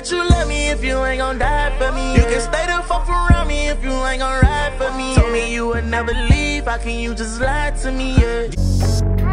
that you love me if you ain't gon' die for me. You can stay the fuck around me if you ain't gon' ride for me. Told me you would never leave, how can you just lie to me? Yeah.